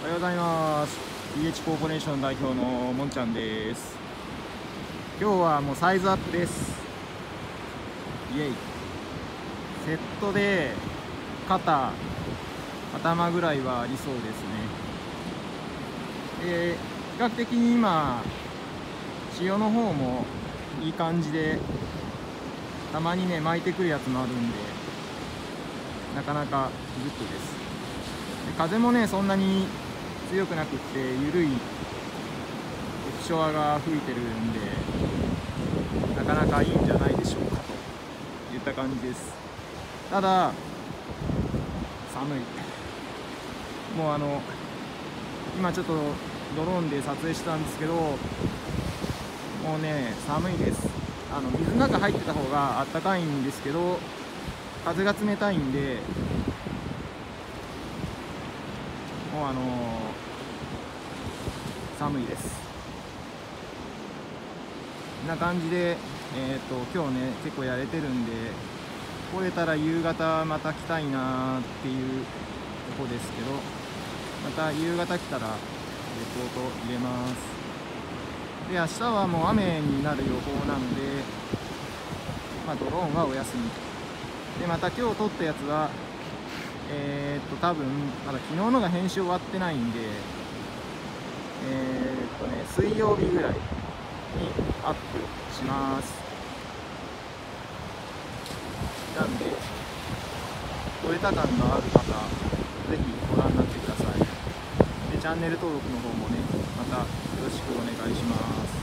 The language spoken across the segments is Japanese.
おはようございます。PH コーポレーション代表のもんちゃんです。今日はもうサイズアップです。イエイ。セットで肩頭ぐらいはありそうですね。で比較的に今潮の方もいい感じでたまにね巻いてくるやつもあるんでなかなかグッドです。で風もねそんなに強くなくって緩いオフショアが吹いてるんでなかなかいいんじゃないでしょうかといった感じです。ただ寒い。もうあの今ちょっとドローンで撮影したんですけどもうね寒いです。あの水の中入ってた方があったかいんですけど風が冷たいんでもうあの寒いです。な感じで、えーと、今日ね結構やれてるんで来れたら夕方また来たいなっていうとこですけどまた夕方来たらレポート入れます。で明日はもう雨になる予報なので、まあ、ドローンはお休み。でまた今日撮ったやつはえー、っと多分まだ昨日のが編集終わってないんでえー、っとね水曜日ぐらいにアップします。なんで撮れた感がある方ぜひご覧になってください。でチャンネル登録の方もねまたよろしくお願いします。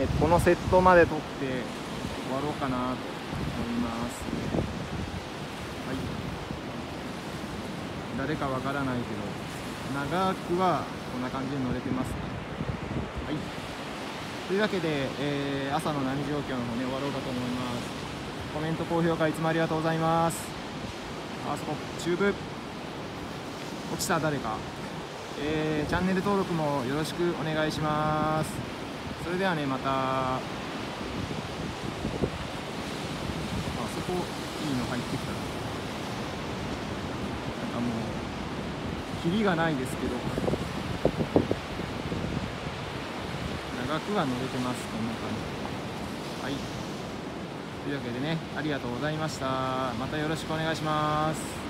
えこのセットまで撮って終わろうかなと。ます。はい。誰かわからないけど長くはこんな感じで乗れてます。ねはい。というわけで、えー、朝の波状況の方ね終わろうかと思います。コメント高評価いつもありがとうございます。あそこチューブ。落ちた誰か。えー、チャンネル登録もよろしくお願いします。それではねまたあそこいいの入ってきたなんかもうキリがないですけど長くは乗れてますこんな感じはい。というわけでねありがとうございました。またよろしくお願いします。